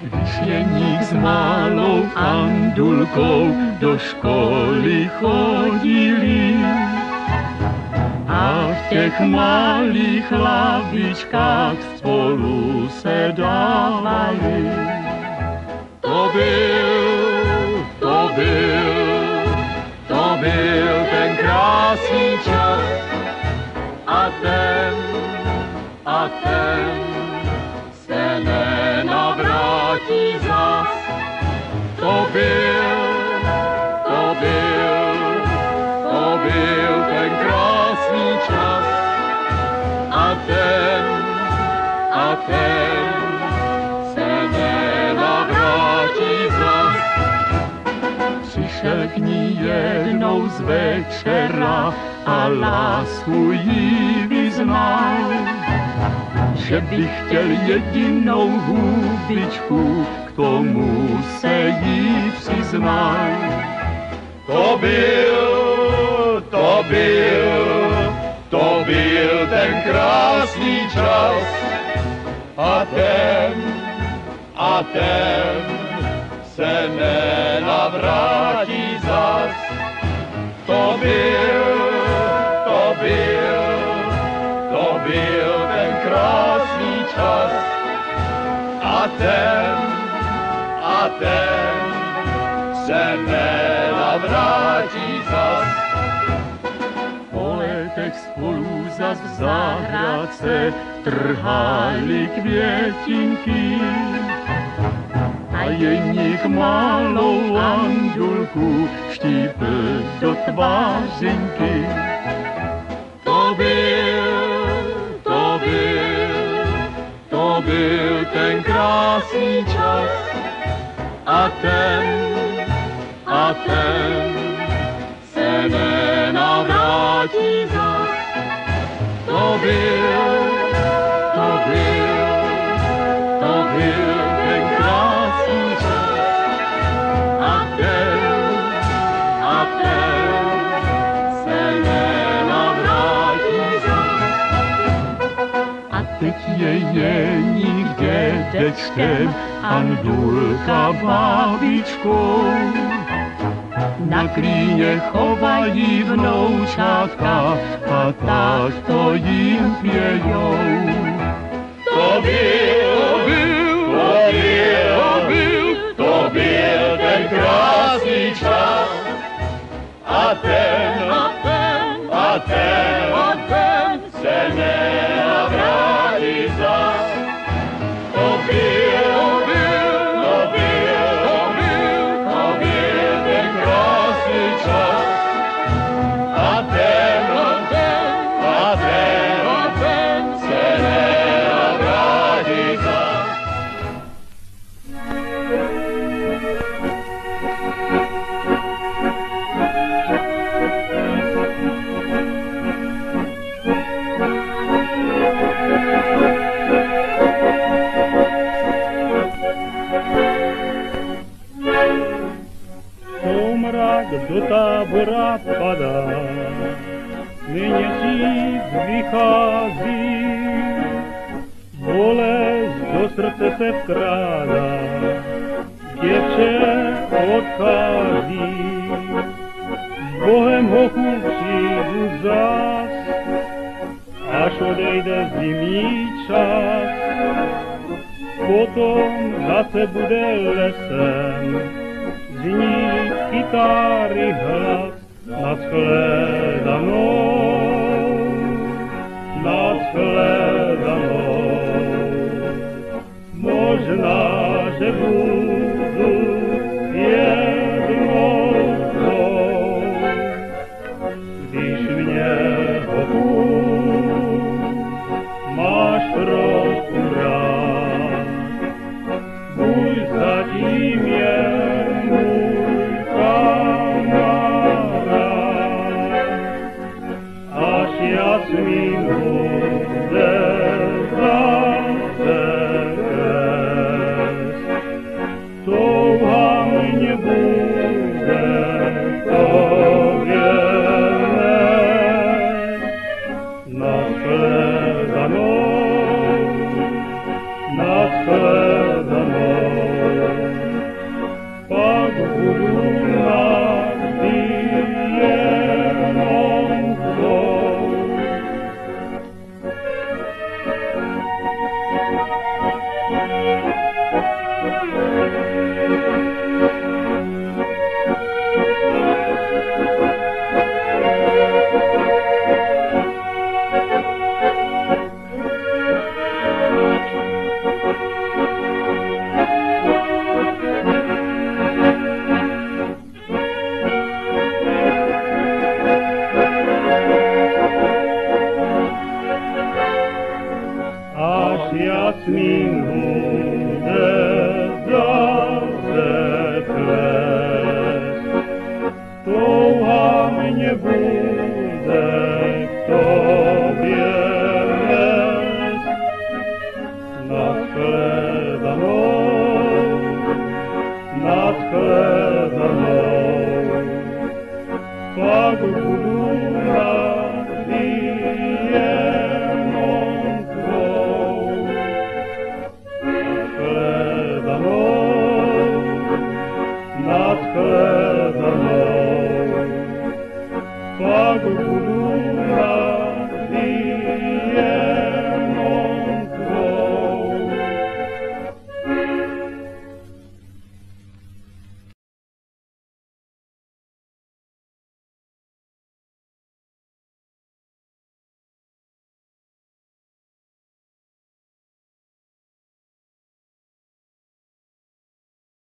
Když Jeník s malou Andulkou do školy chodili a v těch malých lavičkách spolu se dávali. To byl, to byl, a ten se nenavrátí zas. To byl, to byl, to byl ten krásný čas a ten, a ten se nenavrátí zas. Přišel k ní jednou z večera a lásku jí vyznal že by chtěl jedinou hubičku, k tomu se jí přiznal. To byl, to byl, to byl ten krásný čas a ten, a ten se nenavrátí zas. To byl, to byl, to byl ten, a ten se nenavrátí zas. Po letech spolu zas v zahrádce trhali květinky a jeník malou andulku štípl do tvářinky. Byl ten krásný čas a ten, a ten se nenavrátí zas. To byl, to byl, to byl ten krásný čas a ten, a ten se nenavrátí zas. A teď je jeník dědečkem, Andulka babičkou. Na klíně chovají vnoučátka a tak to jim pějou. To byl, to byl, to byl, to byl ten krásný čas. A ten, a ten, a ten, Soumrak do tábora padá, měsíc vychází, bolest do srdce se vkrádá, děvče odchází. S Bohem hochu přijdu zas, až odejde zimní čas. Potom zase bude lesem, zní kytáry hlas nad shledanou, nad shledanou. Padł Asmias minus Father.